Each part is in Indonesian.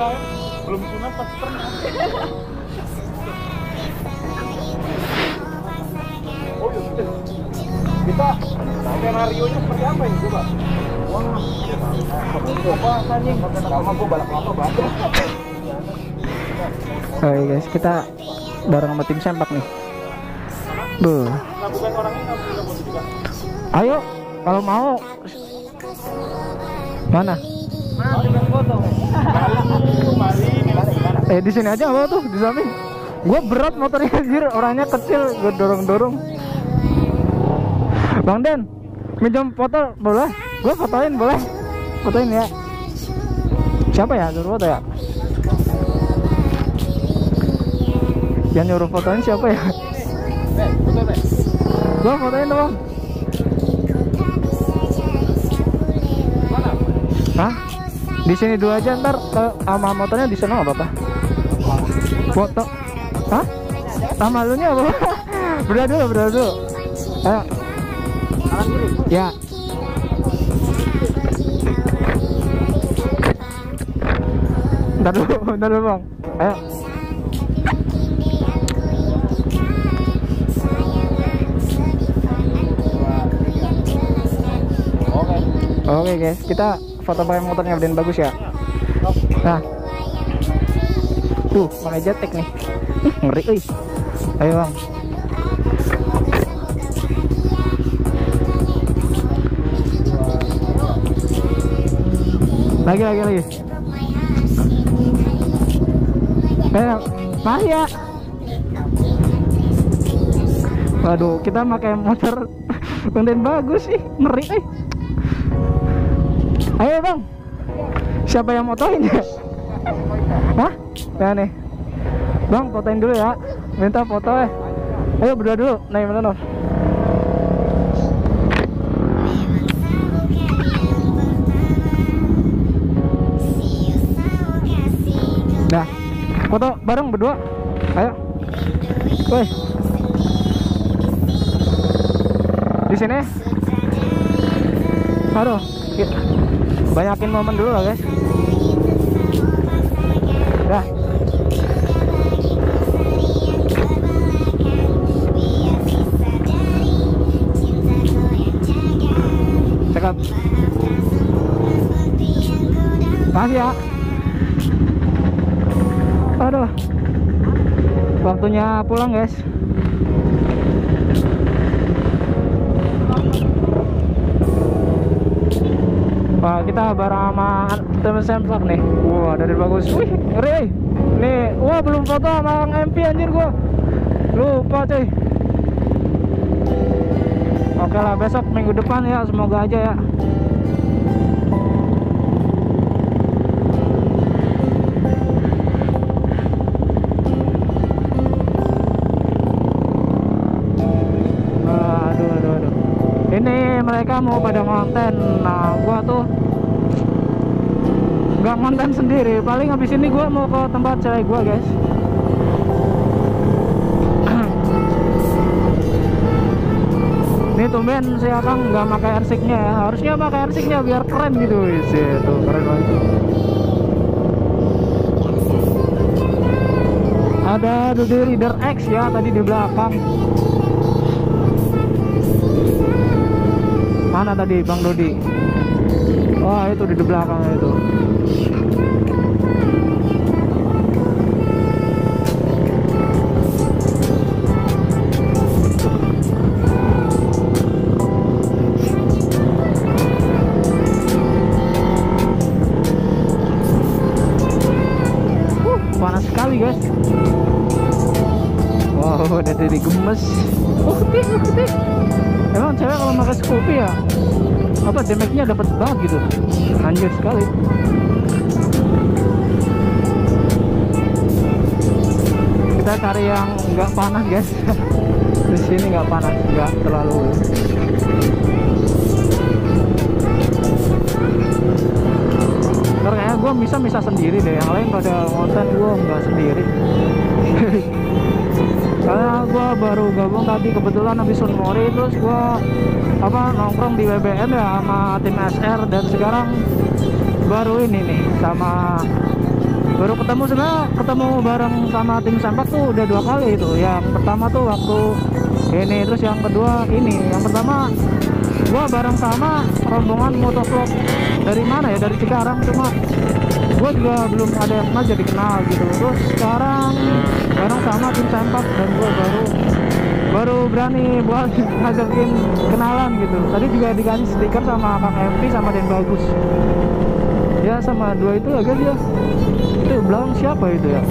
Pernah? Belum sunat pasti pernah. Oh. Kita skenario nya seperti apa ini coba? Wah, coba. Sama balap. Oke guys, kita bareng sama tim sempak nih. Juga. Ayo, kalau mau. Mana? Mau Eh di sini aja apa tuh di samping? Gue berat motornya anjir, orangnya kecil, gue dorong-dorong. Bang Den, minjem foto boleh? Gue fotoin boleh? Fotoin ya. Siapa ya suruh foto ya? Yang nyuruh fotoin siapa ya? Gue fotoin dong. Di sini dua aja ntar ke sama motornya di sana apa-apa. Foto. Hah? Sama lu apa? Berdua dulu, berdua dulu. Ayo. Ya. Ntar dulu, ntar dulu bang. Ayo. Oke. Oke guys, kita foto pakai motornya dan bagus ya. Nah. Tuh, pakai jetek nih. Ih, ngeri euy. Ayo bang. Lagi lagi lagi. Mari ya. Waduh, kita pakai motor konten bagus sih, ngeri eh. Ayo bang, siapa yang motoin ya? Hah? Ya nih, bang fotoin dulu ya. Minta foto eh. Ayo berdua dulu, naik mana Nov? Dah, foto bareng berdua. Ayo. Woi. Di sini. Aduh. Ki- Banyakin momen dulu lah, guys. Dah. Cakep. Makasih ya. Aduh. Waktunya pulang, guys. Wah, kita bareng sama temen semplak nih. Wah, dari bagus. Wih, ngeri. Nih, wah belum foto sama Bang MP anjir gua. Lupa, cuy. Oke lah, besok minggu depan ya, semoga aja ya. Mereka mau pada konten. Nah, gua tuh nggak konten sendiri. Paling habis ini gua mau ke tempat cewek gua, guys. Ini tumben si Akang nggak pakai airsicknya ya. Harusnya pakai airsicknya biar keren gitu. Wis, tuh keren banget. Ada Dodi Reader X ya tadi di belakang. Mana tadi Bang Dodi? Wah itu di belakang itu. Panas sekali guys. Wow, udah jadi gemes. Oh, putih, oh. Emang cewek kalau pakai Scoopy ya apa damage-nya dapat banget gitu. Anjir sekali. Kita cari yang nggak panas, guys. Di sini nggak panas, nggak terlalu. Ntar kayaknya gue bisa bisa sendiri deh yang lain pada konten gue nggak sendiri karena gue baru gabung tadi. Kebetulan habis Sunmori terus gue apa nongkrong di WBM ya sama tim SR dan sekarang baru ini nih sama baru ketemu sebenarnya ketemu bareng sama tim sempak tuh udah dua kali itu. Yang pertama tuh waktu ini terus yang kedua ini. Yang pertama gua bareng sama rombongan motovlog dari mana ya? Dari Cikarang cuma gua juga belum ada yang pernah jadi kenal gitu. Terus sekarang bareng sama tim sempak dan gua baru baru berani buat ngajakin kenalan gitu. Tadi juga dikasih stiker sama Kang MP sama Den Bagus. Ya sama dua itu guys ya itu belakang siapa itu ya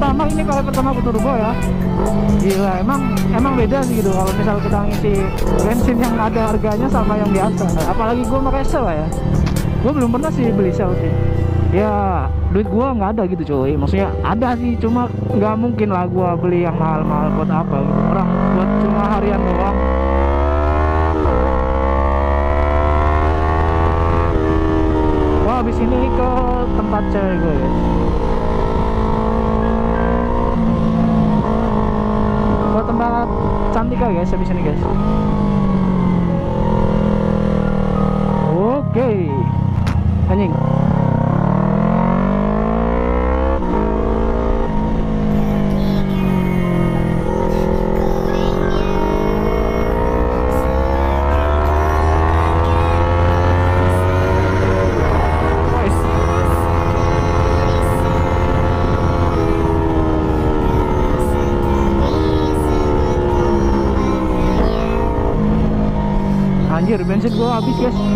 pertama ini kali pertama ke turbo ya. Gila, emang emang beda sih gitu kalau misal kita ngisi bensin yang ada harganya sama yang biasa. Apalagi gue pakai sel ya. Gue belum pernah sih beli sel sih. Ya duit gue nggak ada gitu cuy. Maksudnya ada sih, cuma nggak mungkin lah gue beli yang mahal-mahal buat apa gitu. Orang buat cuma harian doang. Wah, habis ini ke tempat cewek gue guys. Ke Cantika guys, habis ini guys. Oke. Anjing. Anjir, bensin gua habis,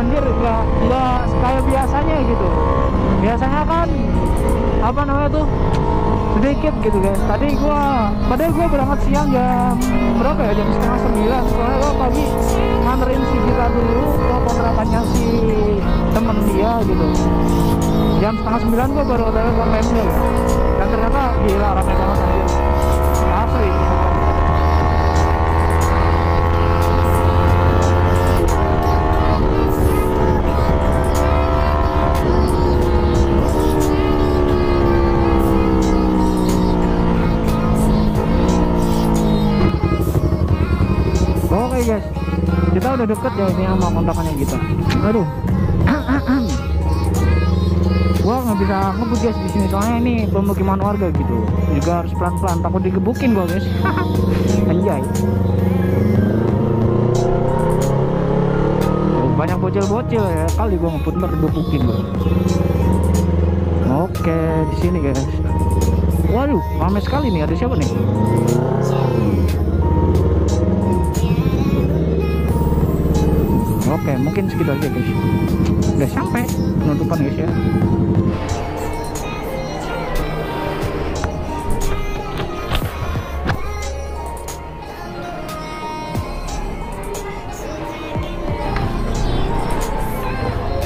anjir nggak nggak kayak biasanya gitu. Biasanya kan apa namanya tuh sedikit gitu guys. Tadi gua padahal gua berangkat siang jam berapa ya? Jam setengah sembilan. Soalnya gua pagi nganterin si kita dulu ke kontrakannya si temen dia gitu. Jam setengah sembilan gua baru ke Pemda dan ternyata gila ramai banget anjir Oke guys, kita udah deket ya ini sama kontrakannya gitu. Aduh. Gua nggak bisa ngebut guys di sini. Soalnya ini pemukiman warga gitu. Juga harus pelan-pelan. Takut digebukin gua guys. Anjay. Banyak bocil-bocil ya. Kali gua ngebut ntar digebukin gua. Oke di sini guys. Waduh ramai sekali nih. Ada siapa nih Oke, mungkin segitu aja guys. Udah sampai penutupan guys ya.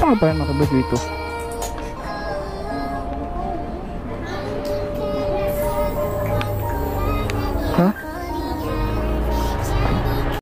Apa yang pakai baju itu?